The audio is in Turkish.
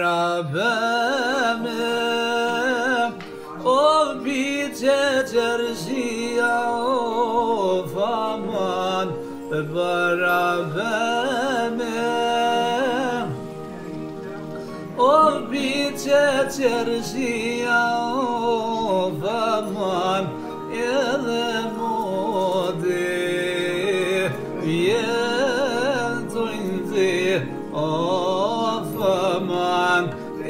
Rabbim ol bitecek ziya of aman. Rabbim ol bitecek ziya of aman. Elim odi yedindi oh.